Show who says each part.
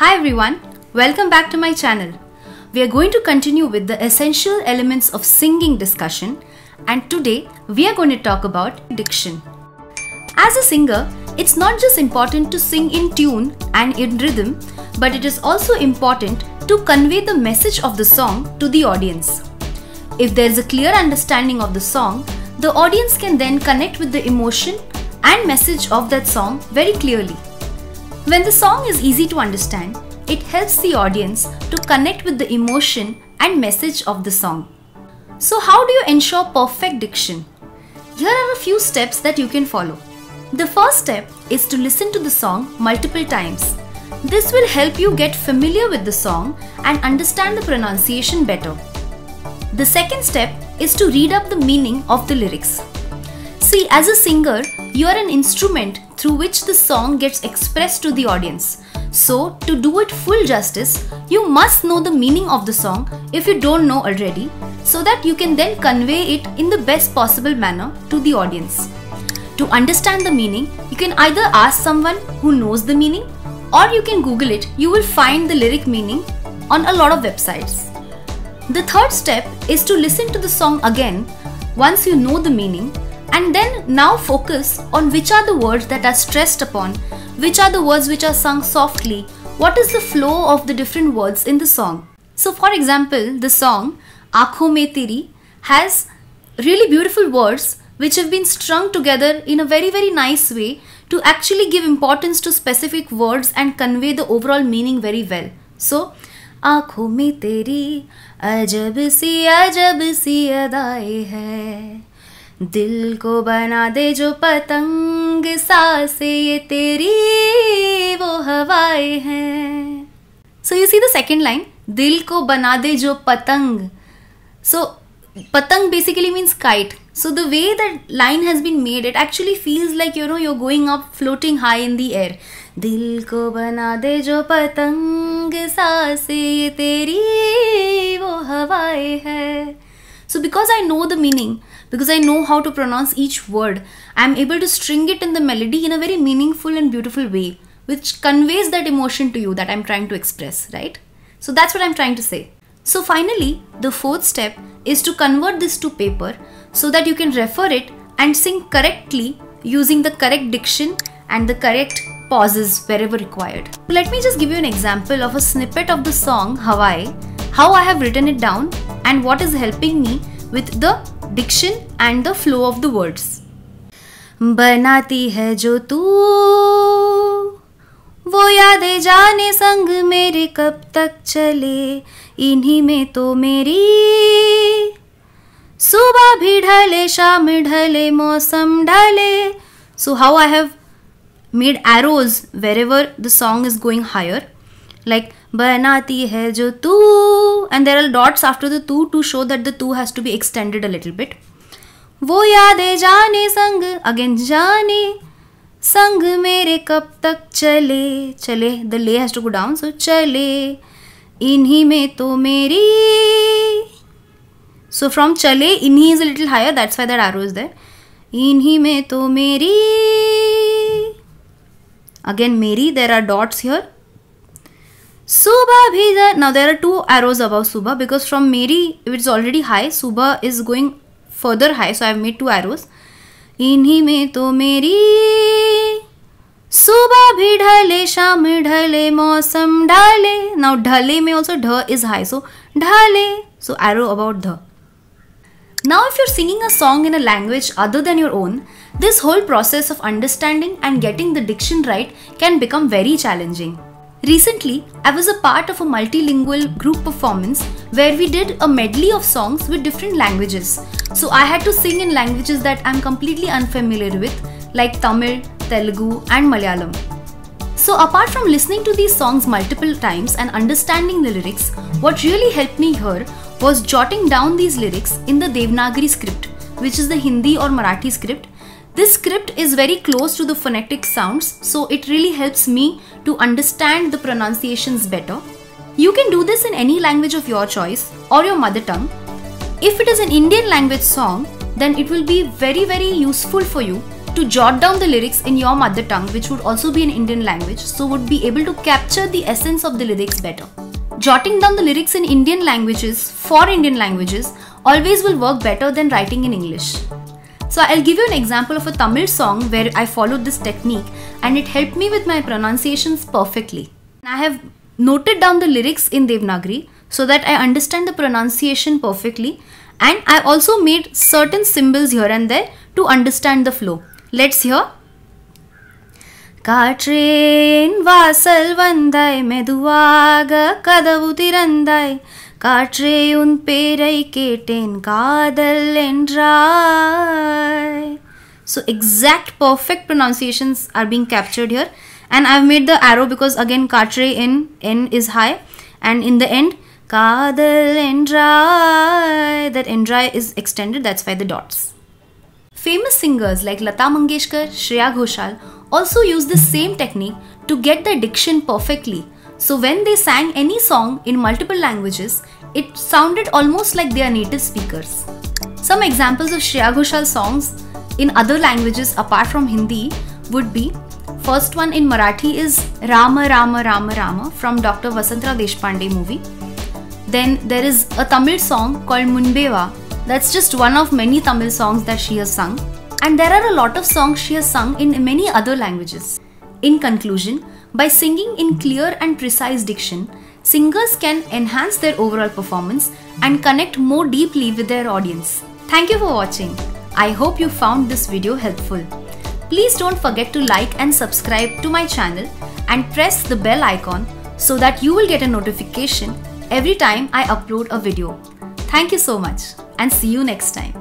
Speaker 1: Hi everyone, welcome back to my channel. We are going to continue with the essential elements of singing discussion and today we are going to talk about diction. As a singer, it's not just important to sing in tune and in rhythm, but it is also important to convey the message of the song to the audience. If there is a clear understanding of the song, the audience can then connect with the emotion and message of that song very clearly. When the song is easy to understand, it helps the audience to connect with the emotion and message of the song. So, how do you ensure perfect diction? Here are a few steps that you can follow. The first step is to listen to the song multiple times. This will help you get familiar with the song and understand the pronunciation better. The second step is to read up the meaning of the lyrics. See, as a singer, you are an instrument through which the song gets expressed to the audience. So, to do it full justice, you must know the meaning of the song if you don't know already, so that you can then convey it in the best possible manner to the audience. To understand the meaning, you can either ask someone who knows the meaning or you can Google it. You will find the lyric meaning on a lot of websites. The third step is to listen to the song again once you know the meaning and then now focus on which are the words that are stressed upon, which are the words which are sung softly, what is the flow of the different words in the song. So, for example, the song Aankhon Mein Teri has really beautiful words which have been strung together in a very, very nice way to actually give importance to specific words and convey the overall meaning very well. So, आंखों में तेरी अजब सी अजब सी अदाएं है दिल को बना दे जो पतंग, सासे ये तेरी, वो हवाएँ हैं। So you see the second line दिल को बना दे जो पतंग। So patang basically means kite so the way that line has been made it actually feels like you know you're going up floating high in the air दिल को बना दे जो पतंग, सासे ये तेरी, वो हवाएँ हैं। So because i know the meaning because i know how to pronounce each word i am able to string it in the melody in a very meaningful and beautiful way which conveys that emotion to you that i'm trying to express right? So that's what i'm trying to say. So finally the fourth step is to convert this to paper so that you can refer it and sing correctly using the correct diction and the correct pauses wherever required. Let me just give you an example of a snippet of the song Hawayein, how I have written it down and what is helping me with the diction and the flow of the words. बनाती है जो तू, वो यादें जाने संग मेरे कब तक चले, इन्हीं में तो मेरी। सुबह भी ढले, शाम ढले, मौसम ढले। So how I have made arrows wherever the song is going higher like बनाती है जो तू and there are dots after the tu to show that the tu has to be extended a little bit वो याद है जाने संग again जाने संग मेरे कब तक चले चले द ले has to go down so चले इन्हीं में तो मेरी सो फ्रॉम चले इन्हीं is a little higher that's why that arrows that इन्हीं में तो मेरी अगेन मेरी there are dots here सुबह भी now there are to arrows about सुबह बिकॉज फ्रॉम मेरी इट इज ऑलरेडी हाई सुबह is going further high so I have made to arrows इन्हीं में तो मेरी सुबह भी ढले शाम ढले मौसम ढले नाउ ढले में also ढ is high so ढले so arrow about ध now if you're singing a song in a language other than your own this whole process of understanding and getting the diction right can become very challenging Recently, I was a part of a multilingual group performance where we did a medley of songs with different languages. So I had to sing in languages that I'm completely unfamiliar with, like Tamil, Telugu, and Malayalam. So, apart from listening to these songs multiple times and understanding the lyrics, what really helped me here was jotting down these lyrics in the Devanagari script, which is the Hindi or Marathi script. This script is very close to the phonetic sounds, so it really helps me to understand the pronunciations better. You can do this in any language of your choice or your mother tongue. If it is an Indian language song, then it will be very, very useful for you to jot down the lyrics in your mother tongue, which would also be an Indian language, so would be able to capture the essence of the lyrics better. Jotting down the lyrics in Indian languages for Indian languages always will work better than writing in English. So I'll give you an example of a Tamil song where I followed this technique and it helped me with my pronunciations perfectly. I have noted down the lyrics in Devanagari so that I understand the pronunciation perfectly and I also made certain symbols here and there to understand the flow. Let's hear. காற்றேன் வாசல் வந்தாய் மெதுவாக கதவு திறந்தாய் காற்றே உன் பேரை கேட்டேன் காதல் என்றாய் so exact perfect pronunciations are being captured here and I've made the arrow because again katre in n is high and in the end kadal endrai that endrai is extended that's why the dots famous singers like Lata Mangeshkar Shreya Ghoshal also use the same technique to get the diction perfectly so when they sang any song in multiple languages it sounded almost like they are native speakers some examples of Shreya Ghoshal songs in other languages apart from Hindi would be first one in Marathi is Rama Rama Rama Rama from Dr. Vasantrao Deshpande movie. Then there is a Tamil song called Munbe Vaa. That's just one of many Tamil songs that she has sung. And there are a lot of songs she has sung in many other languages. In conclusion, by singing in clear and precise diction, singers can enhance their overall performance and connect more deeply with their audience. Thank you for watching. I hope you found this video helpful. Please don't forget to like and subscribe to my channel and press the bell icon so that you will get a notification every time I upload a video. Thank you so much and see you next time.